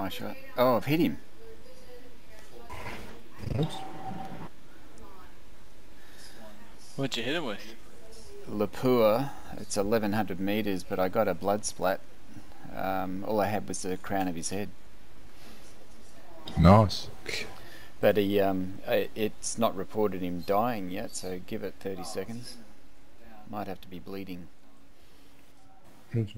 my shot. Oh, I've hit him. Oops. What'd you hit him with? Lapua. It's 1100 meters, but I got a blood splat. Um, all I had was the crown of his head. Nice. But he, um, it's not reported him dying yet, so give it 30 seconds. Might have to be bleeding. That's.